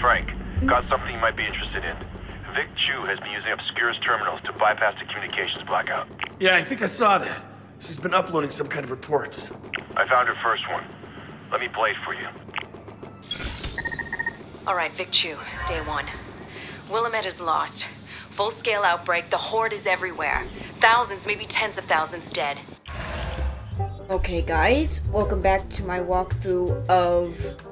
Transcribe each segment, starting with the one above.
Frank, got something you might be interested in. Vick Chu has been using Obscuris terminals to bypass the communications blackout. Yeah, I think I saw that. She's been uploading some kind of reports. I found her first one. Let me play it for you. All right, Vick Chu, day one. Willamette is lost. Full-scale outbreak, the Horde is everywhere. Thousands, maybe tens of thousands dead. Okay, guys, welcome back to my walkthrough of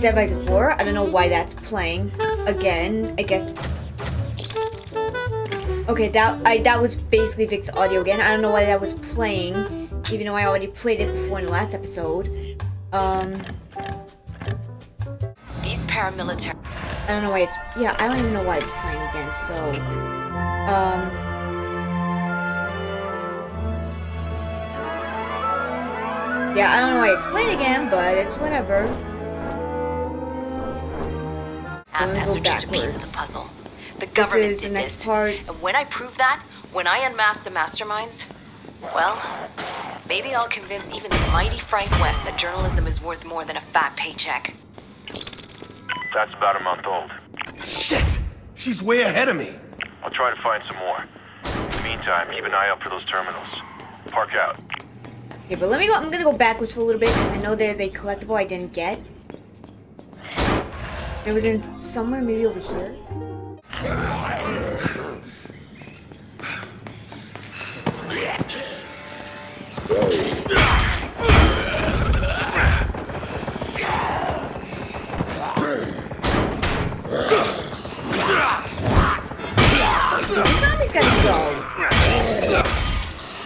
Dead by 4. I don't know why that's playing again. I guess. Okay, that I that was basically Vick's audio again. I don't know why that was playing, even though I already played it before in the last episode. Um, These paramilitary. I don't know why it's yeah. I don't even know why it's playing again. So, um. Yeah, I don't know why it's playing again, but it's whatever. Assets are just a piece of the puzzle. The government is the did next this. part. And when I prove that, when I unmask the masterminds, well, maybe I'll convince even the mighty Frank West that journalism is worth more than a fat paycheck. That's about a month old. Shit! She's way ahead of me. I'll try to find some more. In the meantime, keep an eye out for those terminals. Park out. Okay, but let me go. I'm gonna go backwards for a little bit because I know there's a collectible I didn't get. It was in somewhere, maybe over here. Zombies gotta go.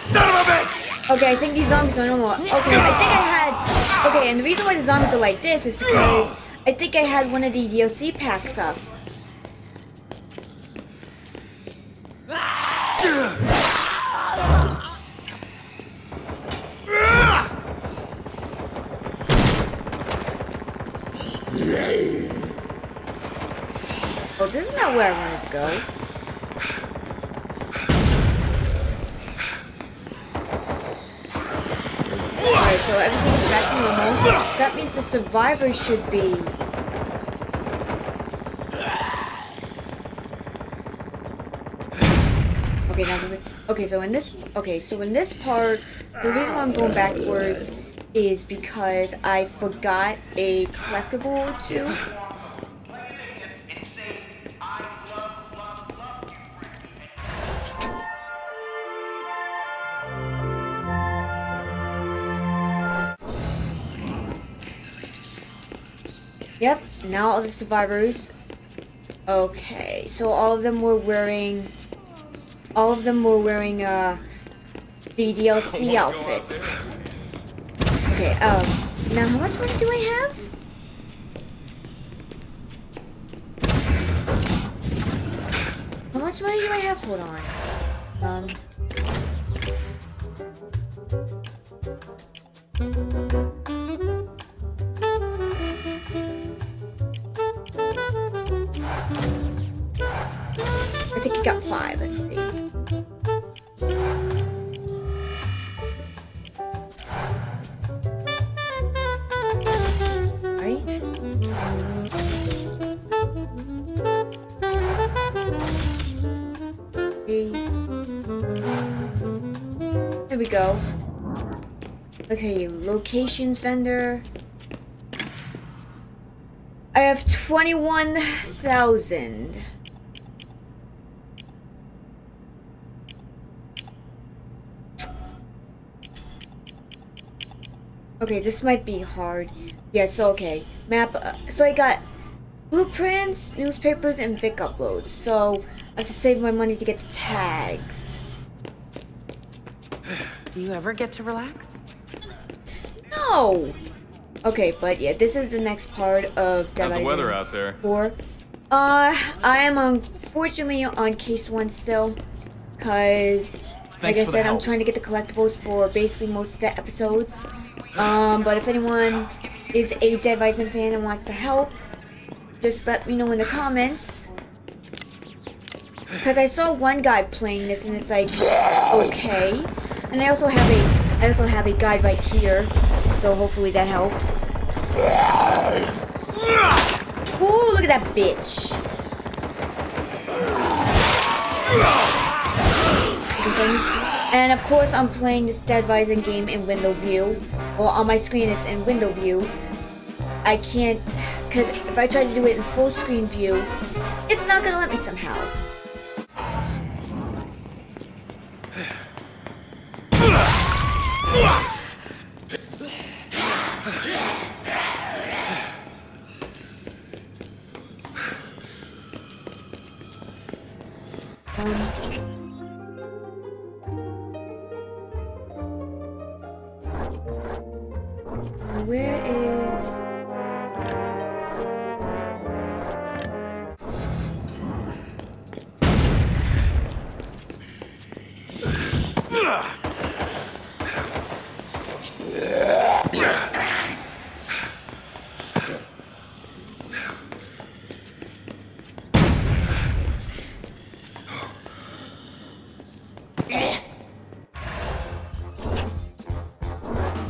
Son of a bitch! Okay, I think these zombies are normal. Okay, I think I had. Okay, and the reason why the zombies are like this is because I think I had one of the DLC packs up. Oh, this is not where I wanted to go. So everything's back to normal. That means the survivors should be. Okay, now okay, so in this okay, so in this part, the reason why I'm going backwards is because I forgot a collectible or now all the survivors. Okay, so all of them were wearing. All of them were wearing uh the DLC outfits. Okay, um, now how much money do I have? How much money do I have? Hold on. Um. Got five. Let's see. Right? There we go. Okay, locations vendor. I have 21,000. Okay, this might be hard. Yeah, so okay. Map. Uh, so I got blueprints, newspapers, and Vick uploads. So I have to save my money to get the tags. Do you ever get to relax? No. Okay, but yeah, this is the next part of Dead How's the weather out there? 4. Uh, I am unfortunately on case one still, cause like I said, I'm trying to get the collectibles for basically most of the episodes. Um, but if anyone is a Dead Rising fan and wants to help, just let me know in the comments. Cause I saw one guy playing this and it's like okay, and I also have a I also have a guide right here, so hopefully that helps. Ooh, look Look at that bitch. And of course, I'm playing this Dead Rising game in window view. Well, on my screen, it's in window view. I can't, because if I try to do it in full screen view, it's not gonna let me somehow.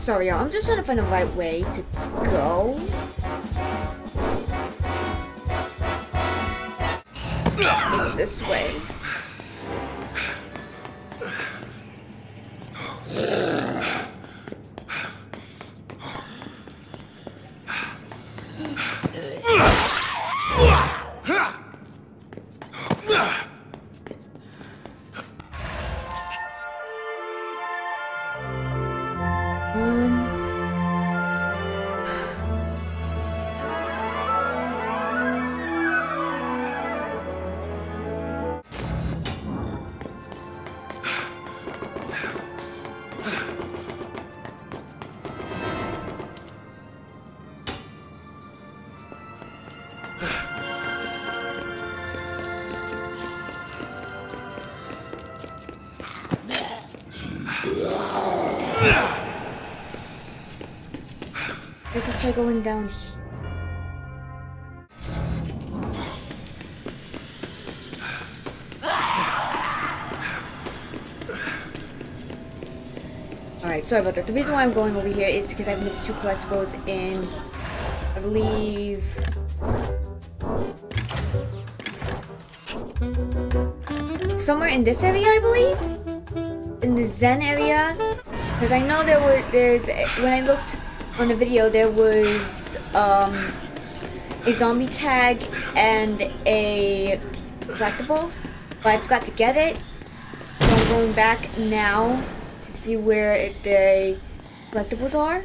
Sorry, y'all. I'm just trying to find the right way to go. It's this way. Let's try going down here. Alright, sorry about that. The reason why I'm going over here is because I've missed two collectibles in, I believe... Somewhere in this area, I believe? In the Zen area? Because I know there was, there's, when I looked on the video, there was, um, a zombie tag and a collectible, but I forgot to get it. So I'm going back now to see where the collectibles are.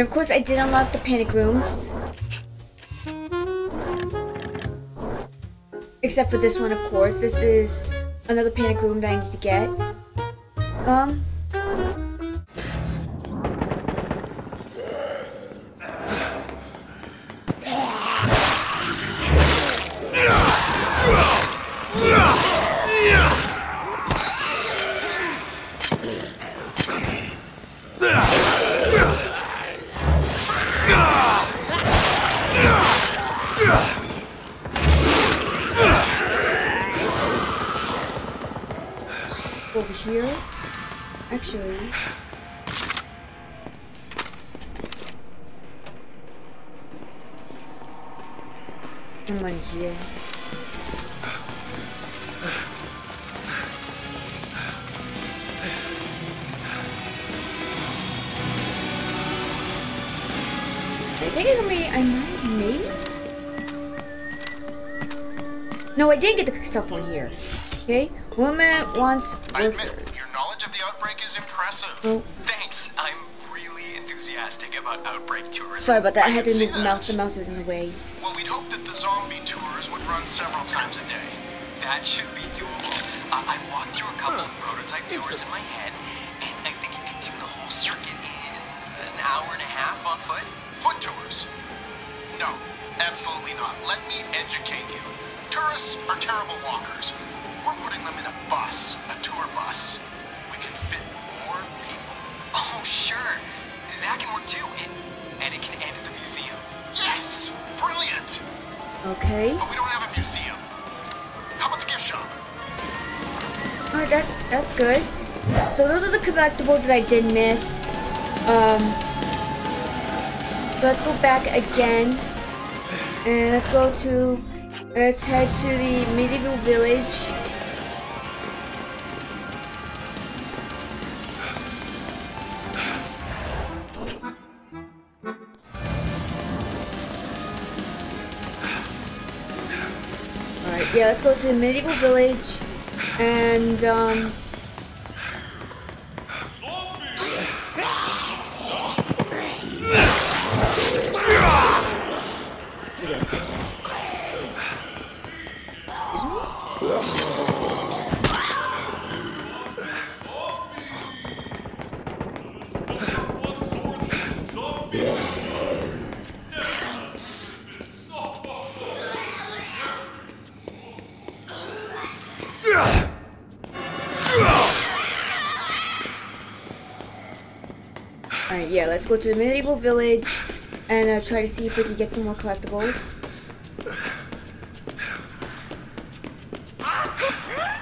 And of course, I did unlock the panic rooms. Except for this one, of course. This is another panic room that I need to get. Um. Woman wants. I admit, your knowledge of the outbreak is impressive. Oh. Thanks. I'm really enthusiastic about outbreak tourism. Sorry about that. I had can to move the mouse. The mouse was in the way. Well, we'd hope that the zombie tours would run several times a day. That should be doable. Uh, I've walked through a couple of prototype tours in my head, and I think you could do the whole circuit in an hour and a half on foot. Foot tours? No, absolutely not. Let me educate you. tourists are terrible walkers. We're putting them in a bus, a tour bus. We can fit more people. Oh, sure. That can work too. And, and it can end at the museum. Yes! Brilliant! Okay. But we don't have a museum. How about the gift shop? Alright, that that's good. So those are the collectibles that I did miss. Um so let's go back again. And let's go to let's head to the medieval village. Alright, yeah, let's go to the medieval village and um go to the medieval village and uh, try to see if we can get some more collectibles.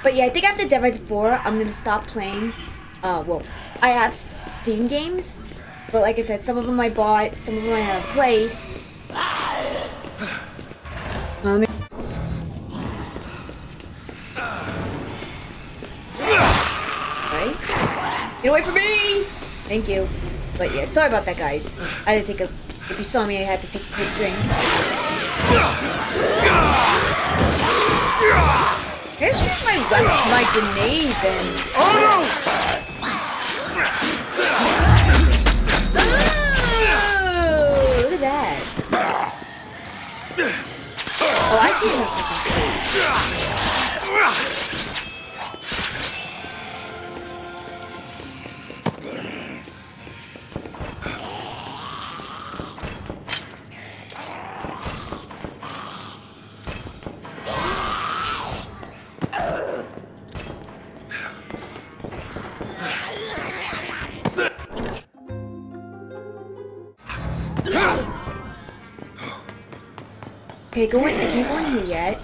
But yeah, I think after Dead Rising 4, I'm gonna stop playing. Uh, well, I have Steam games, but like I said, some of them I bought, some of them I have played. Well, let me- Right? Get away from me! Thank you. But yeah, sorry about that, guys. I had to take a. If you saw me, I had to take a quick drink. Here's just my my grenades, and. Oh! Look at that. Oh, I can. Okay, go in. I can't go in here yet.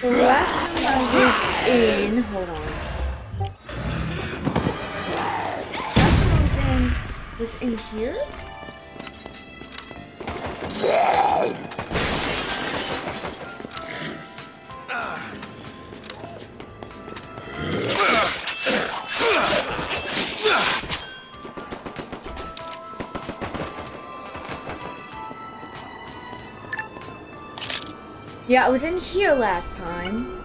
The last time I was in. Hold on. Last time I was in. Was in here? Yeah, I was in here last time.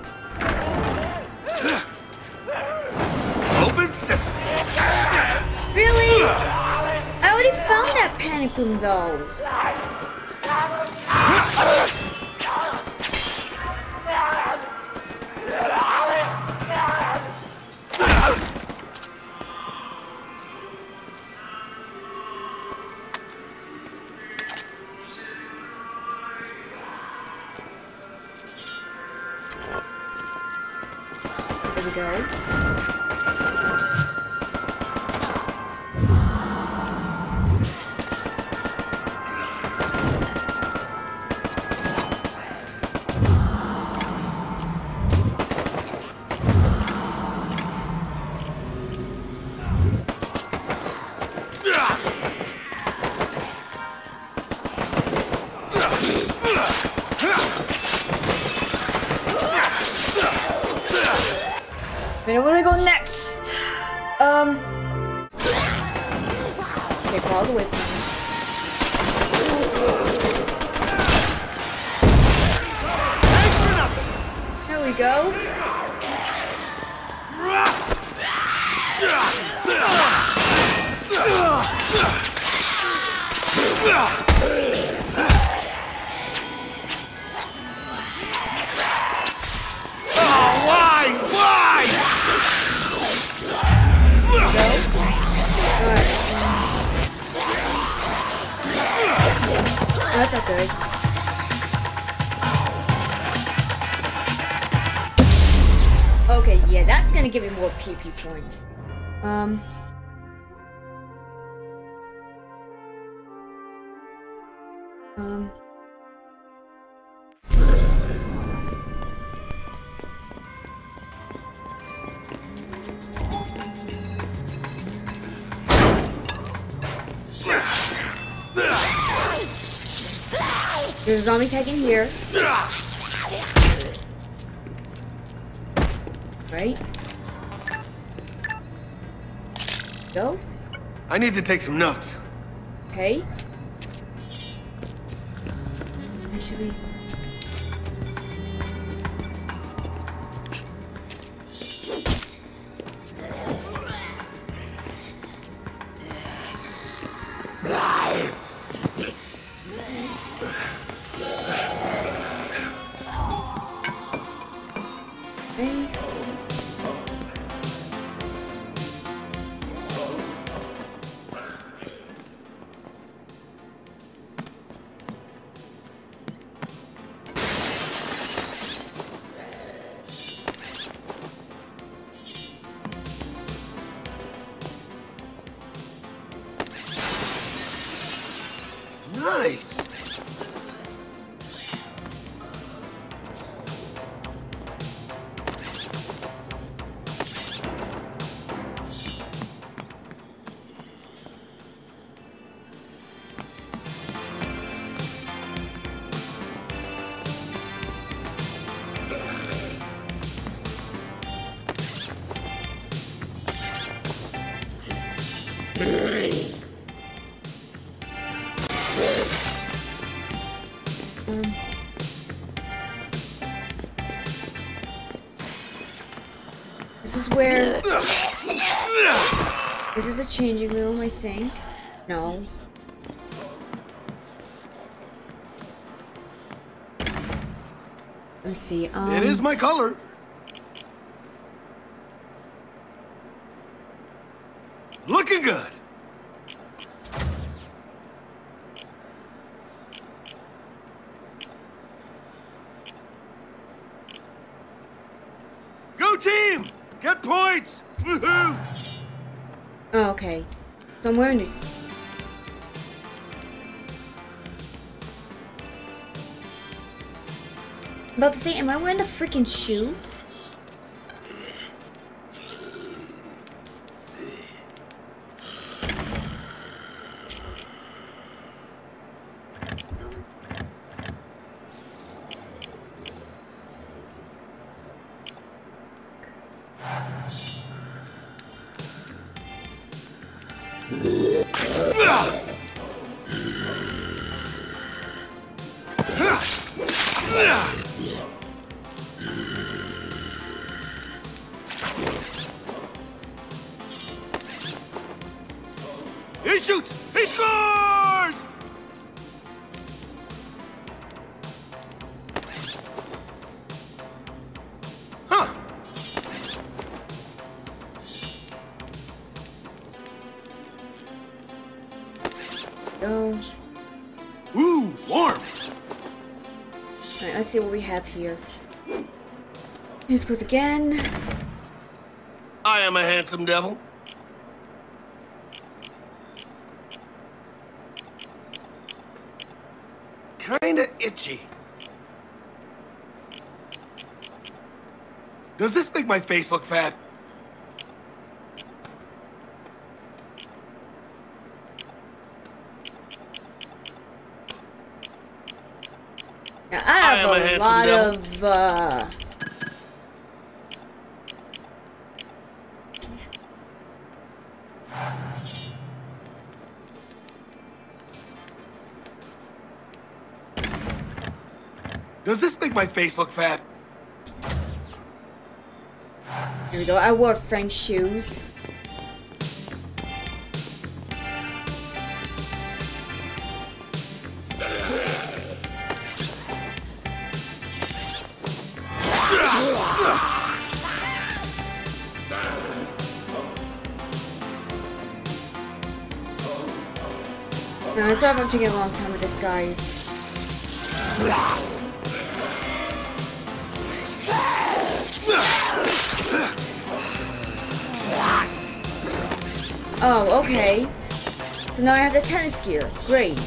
Open sesame. Really? I already found that panic room though. PP points. Um. Um. There's a zombie tag in here. Right? Go. I need to take some notes. Okay. Actually. Changing room, I think. No. Let me see. Um, It is my color. Looking good. Go team! Get points! Woohoo! Oh, okay. So I'm wearing the. About to say, am I wearing the freaking shoes? Ooh, warm. Alright, let's see what we have here. Here's goes again. I am a handsome devil. Kinda itchy. Does this make my face look fat? A a, handsome lot devil. of uh Does this make my face look fat? here we go. I wore French shoes. No, sorry if I'm taking a long time with this, guys. Oh, okay. So now I have the tennis gear. Great.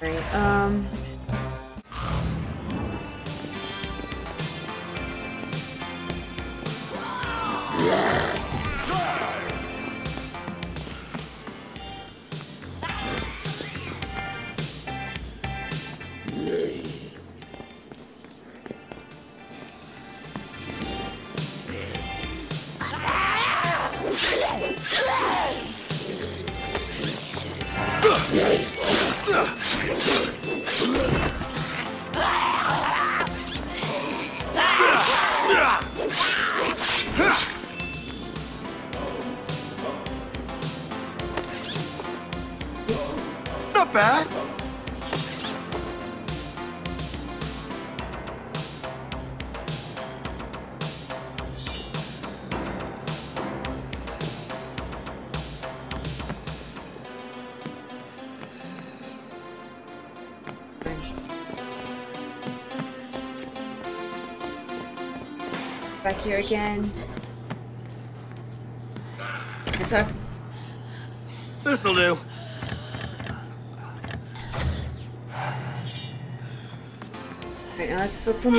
Right, um... Not bad. Back here again. It's our This'll do. Right now, let's look for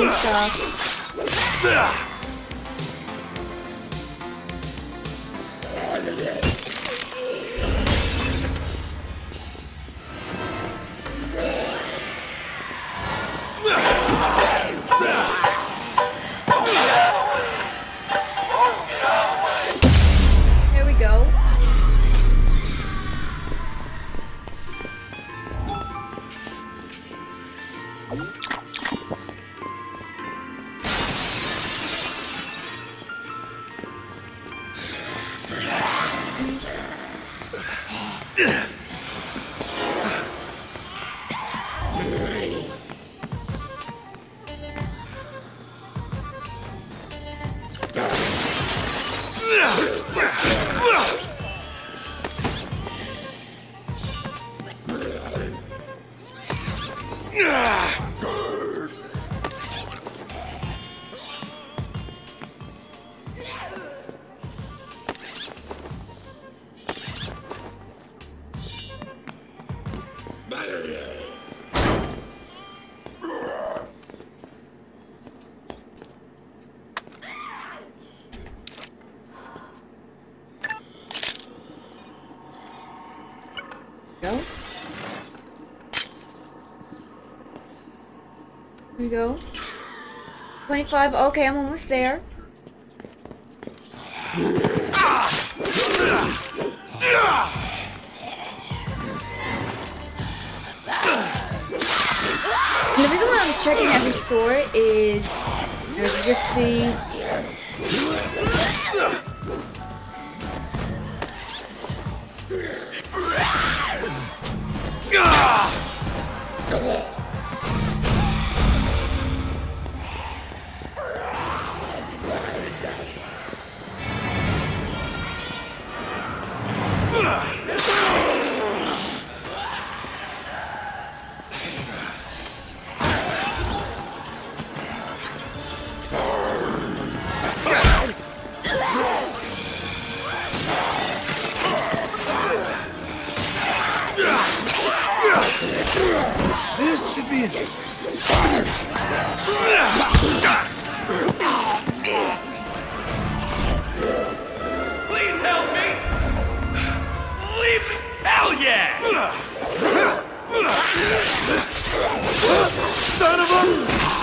go. 25. Okay, I'm almost there. And the reason why I'm checking every store is you know, just see should be interesting. Please help me! Leave me! Hell yeah! Son of a...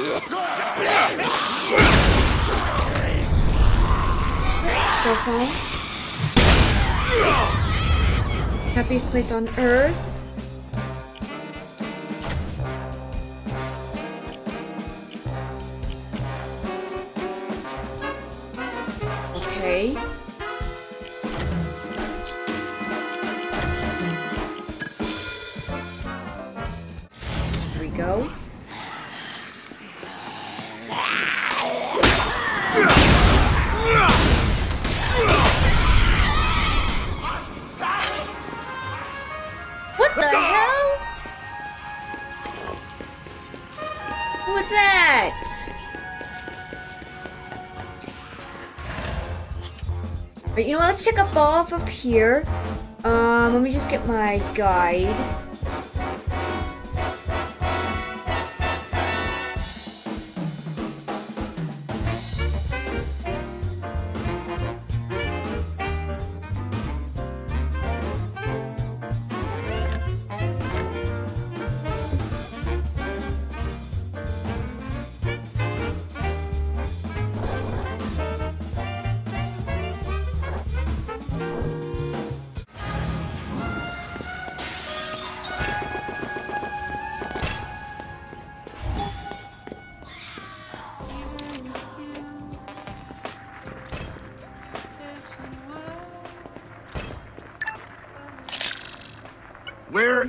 Cell phone. Happiest place on earth. Let's check up off up here. Um, let me just get my guide.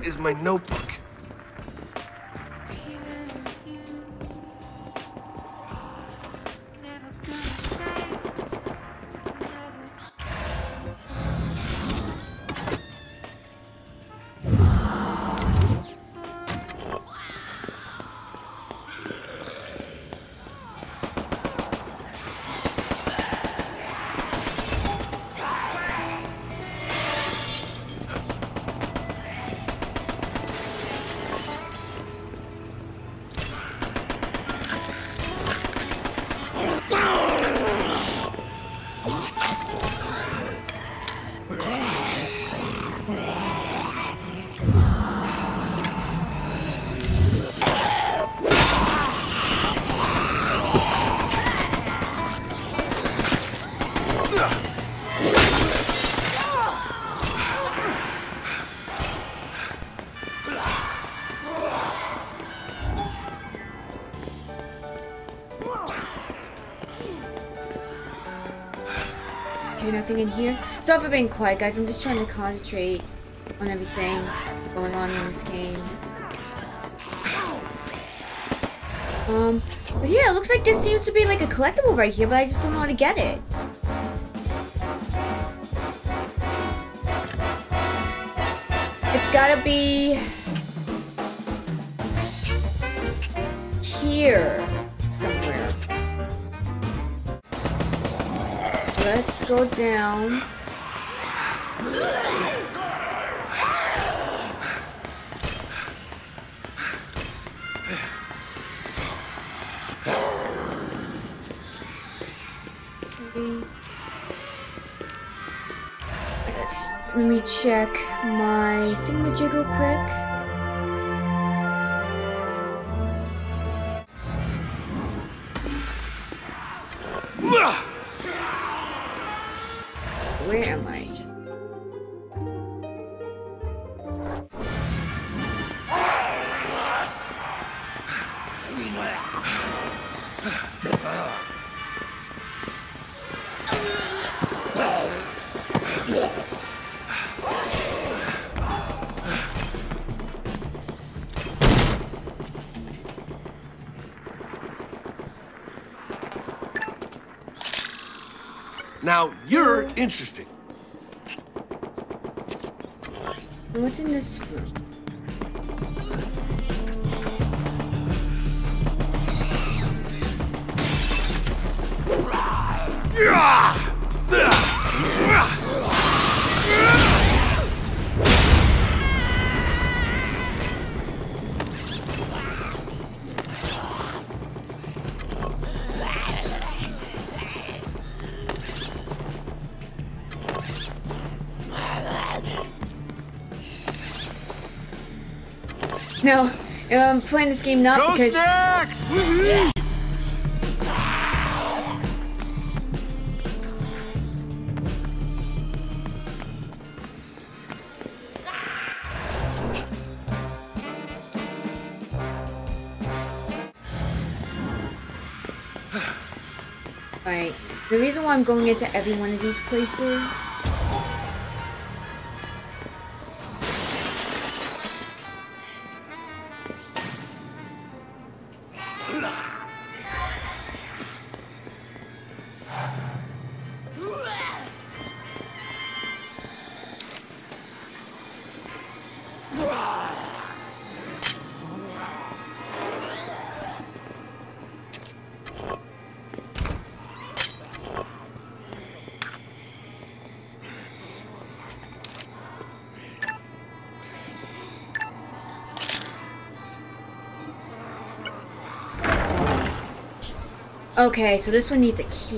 Is my notebook? Yeah. Sorry for being quiet, guys. I'm just trying to concentrate on everything going on in this game. Um, but yeah, it looks like this seems to be like a collectible right here, but I just don't know how to get it. It's gotta be here somewhere. let's go down. Let me check my thingamajig real quick. Interesting. What's in this room? No, I'm playing this game not Go because snacks! Woohoo! Right. The reason why I'm going into every one of these places. Okay, so this one needs a key.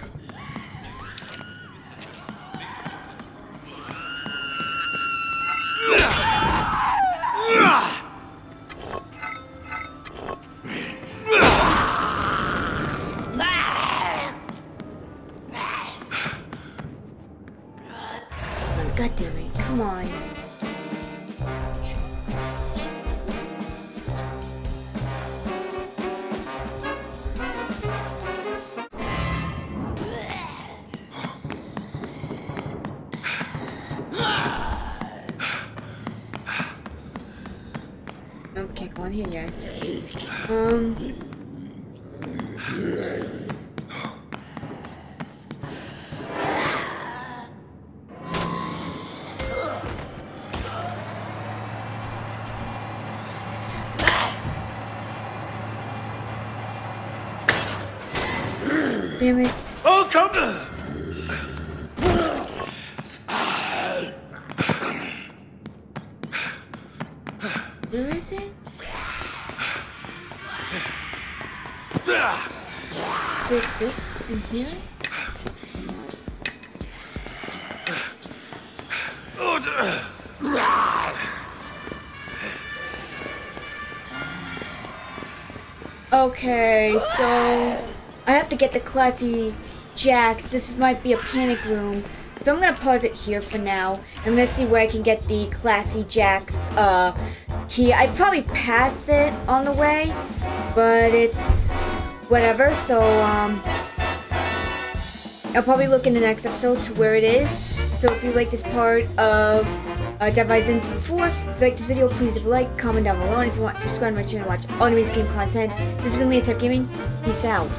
Um. Damn it. Oh, come! In here? Okay, so I have to get the classy jacks. This might be a panic room. So I'm gonna pause it here for now and let's see where I can get the classy jacks uh key. I probably passed it on the way, but it's whatever. So um I'll probably look in the next episode to where it is. So if you like this part of uh, Dead Rising 4, if you like this video, please leave a like, comment down below, and if you want, subscribe to my channel to watch all amazing game content. This has been AleahTyped Gaming. Peace out.